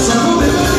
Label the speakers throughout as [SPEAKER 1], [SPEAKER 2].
[SPEAKER 1] Some of it.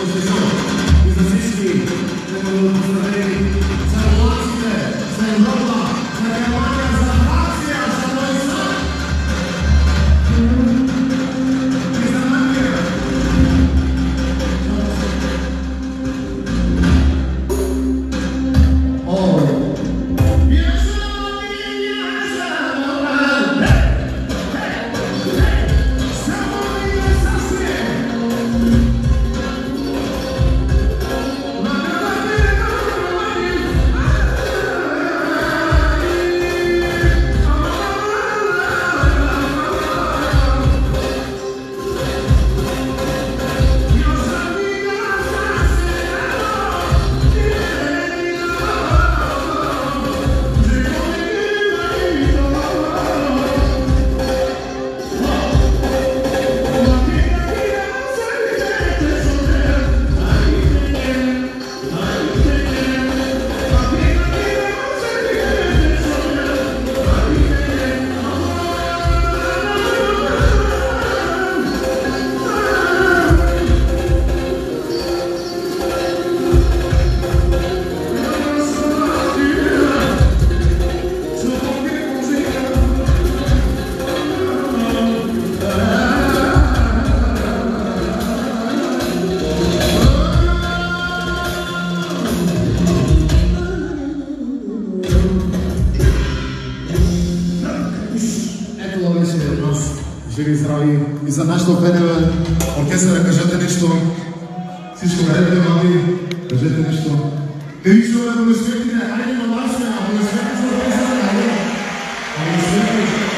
[SPEAKER 1] composição, diz assim Живи и здрави! И за нашата ВДВ оркестъра кажете нещо. Всичко наред ли, мами? Кажете нещо. Не ви чуваме, но не. Хайде на марш, ако не свирите, за да не. Ако не свирите.